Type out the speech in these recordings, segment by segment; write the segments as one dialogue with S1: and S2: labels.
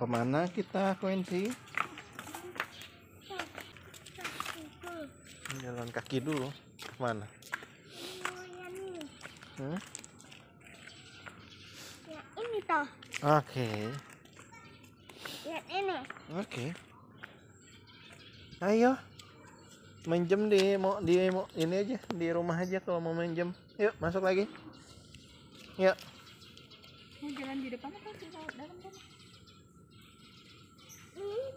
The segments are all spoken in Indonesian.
S1: Ke mana kita Quincy? Jalan kaki dulu. Ke mana? Hmm?
S2: Ya ini toh.
S1: Oke.
S2: Lihat ini.
S1: Oke. Ayo. Main jam di mau di mau ini aja di rumah aja kalau mau main jam. Yuk masuk lagi. Yuk.
S3: Mau jalan di depan atau di dalam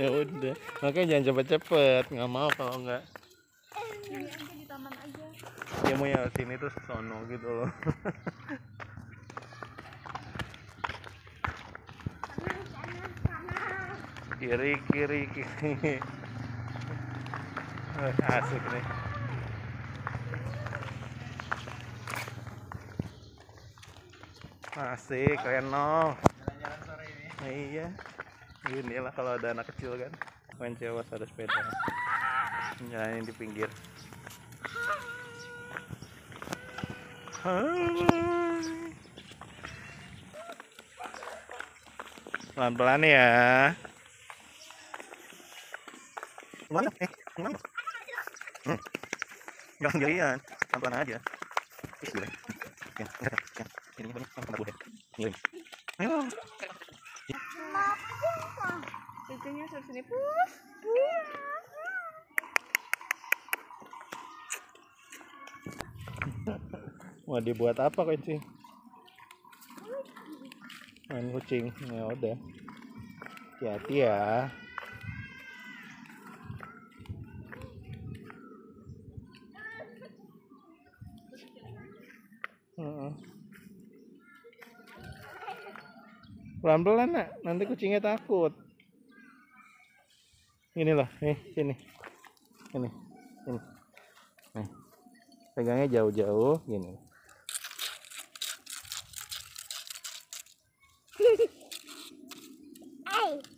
S1: ya udah. Makanya jangan cepet-cepet nggak mau kalau nggak.
S3: Ini aja di taman aja.
S1: dia mau ya sini tuh sono gitu loh. Kiri kiri kiri. Asik nih. Asik Reno iya inilah kalau ada anak kecil kan main cewek ada sepeda jalanin di pinggir Pelan-pelan ya. Mana? Eh, mana? Hmm. Jangan sendirian, pelan-pelan aja. Ya, ya. Ini banyak yang. Gila. Ayo.
S3: Ujungnya sampai sini. Pus.
S1: Mau dibuat apa sih? Main kucing. Ya udah. Hati-hati ya. Pelan-pelan nak, nanti kucingnya takut. Ini loh, nih sini. Ini, ini. Nih. Pegangnya jauh-jauh gini.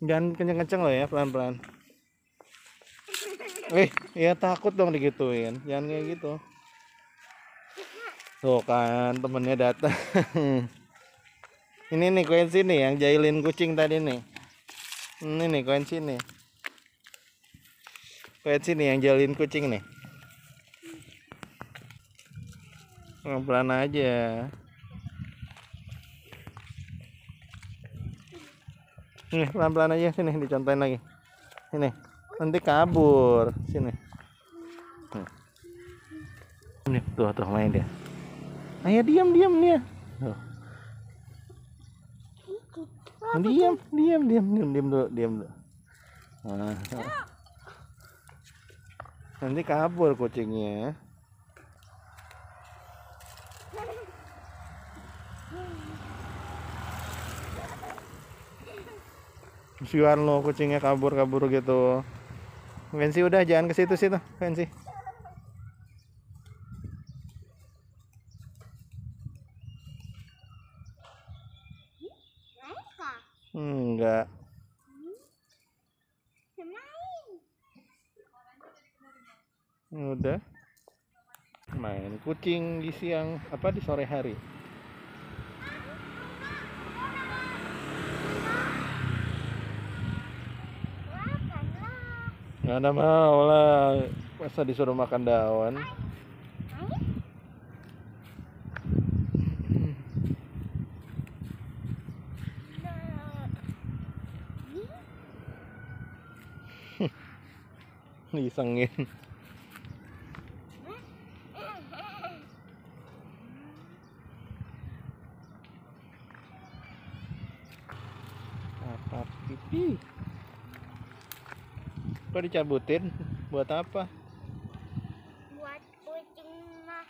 S1: Jangan kenceng-kenceng loh ya, pelan-pelan. Eh, ya takut dong digituin. Jangan kayak gitu. Tuh kan, temennya datang. Ini nih koin sini yang jahilin kucing tadi nih. Ini nih koin sini. Koin sini yang jahilin kucing nih. Pelan aja. Nih, pelan-pelan aja sini dicontohin lagi. Sini. Nanti kabur. Sini. Nih. Ini tuh tuh main dia. Ayo diam diam dia. Tuh. Diam, diam, diam, diam, diam dulu, diam dulu. Nah. Nanti kabur kucingnya. Siwan lo kucingnya kabur-kabur gitu. Fancy udah jangan ke situ situ, Fancy.
S2: naik kah?
S1: Enggak.
S2: Main.
S1: Udah. Main kucing di siang apa di sore hari. Nggak ada mau lah. Masa disuruh makan daun. Disengin. Kok dicabutin? Buat apa?
S2: Buat kucing mah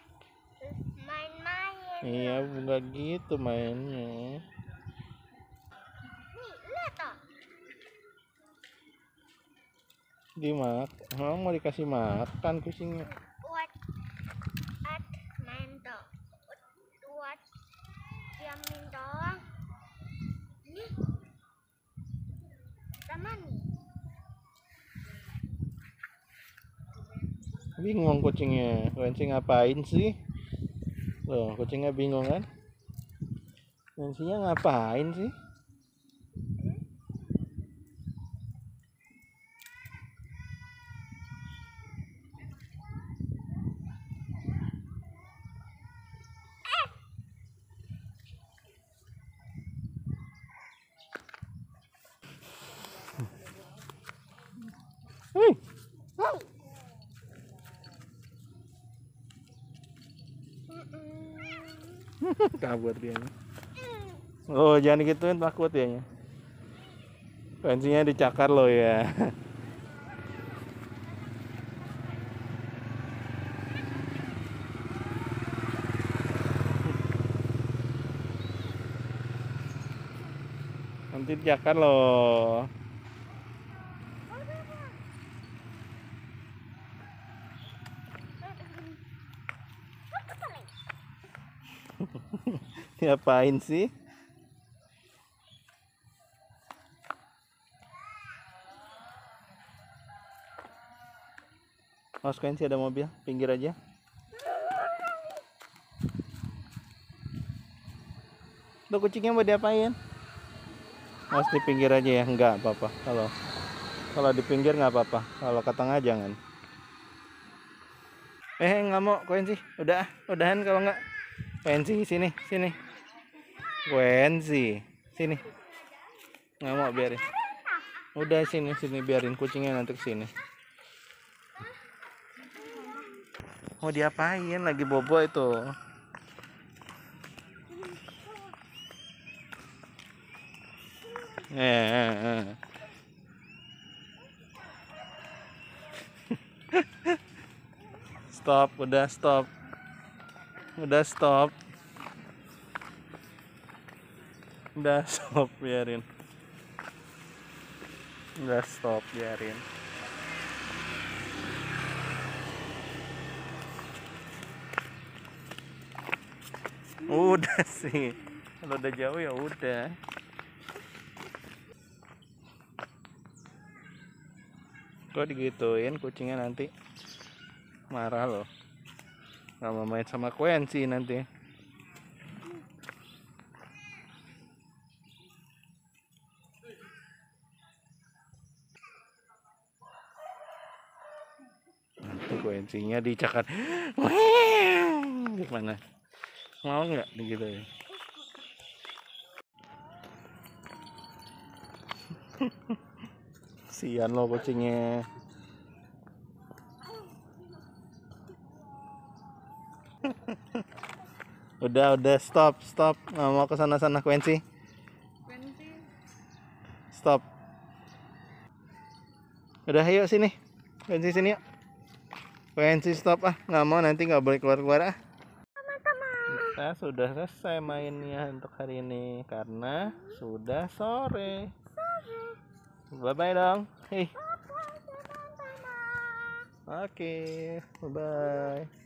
S2: main-main.
S1: Iya, bukan gitu mainnya.
S2: Nih, lihat.
S1: Dimak, mau dikasih makan kucingnya. Bingung kucingnya, kucing ngapain sih? Loh, kucingnya bingung kan? Kucingnya ngapain sih? Kabur dia. Oh, jangan gituin takut ya. Pensinya dicakar lo ya. Nanti dicakar lo. Ngapain sih? Mas sih ada mobil, pinggir aja. Tuh kucingnya mau diapain? Mas di pinggir aja ya, enggak apa-apa. Kalau kalau di pinggir nggak apa-apa. Kalau ke tengah jangan. Eh nggak mau sih, udah, udahan kalau nggak. Wensi sini, sini. Wensi, sini. Nggak mau biarin. Udah sini, sini biarin kucingnya nanti ke sini. Mau diapain? Lagi bobo itu. Eh, eh, eh. stop, udah stop. Udah stop. Udah stop biarin. Udah stop biarin. Udah sih. Kalau udah jauh ya udah. Kok digituin kucingnya nanti marah loh. Nggak mau main sama Quency nanti. Quency-nya dicakar. Gimana? Mau nggak begitu ya? Sian lo kucingnya. Udah udah stop stop. Nggak mau ke sana sana
S3: Quincy.
S1: Stop. Udah ayo sini. Quincy sini yuk. Quincy stop ah. Nggak mau nanti nggak boleh keluar keluar ah kita sudah selesai mainnya untuk hari ini karena sudah sore. Bye bye dong. Hei. Oke bye bye